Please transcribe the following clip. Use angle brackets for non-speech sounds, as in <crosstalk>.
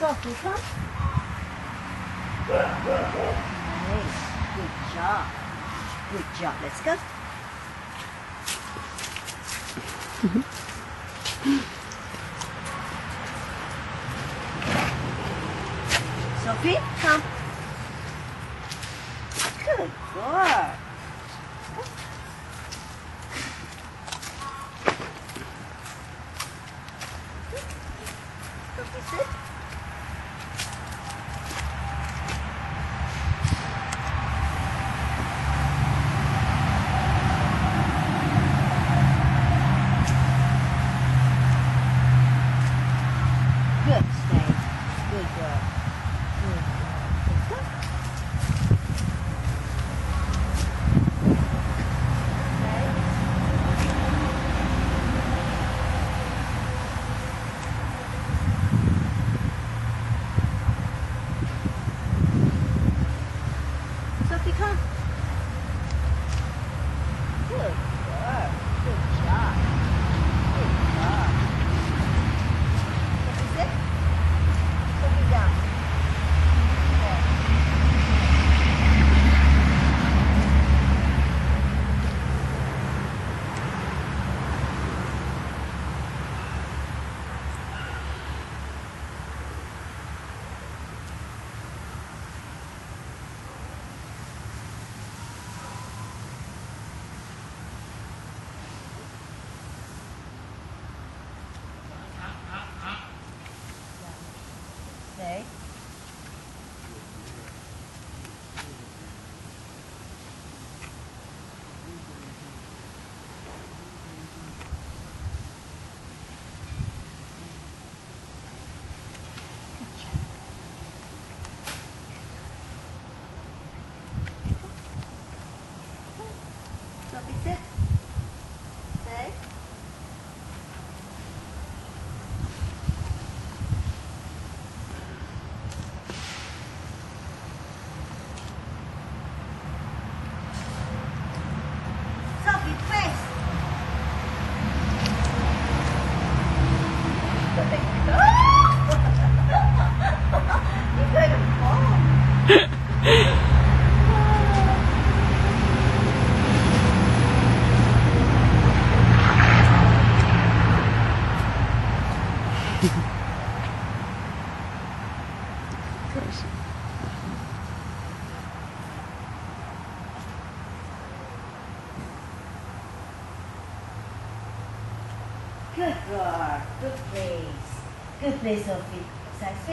Softly come. Nice. Good job. Good job. Let's go. <laughs> Sophie, come. Good girl. Sophie, sit. Good girl. Good place. Good place, Sophie.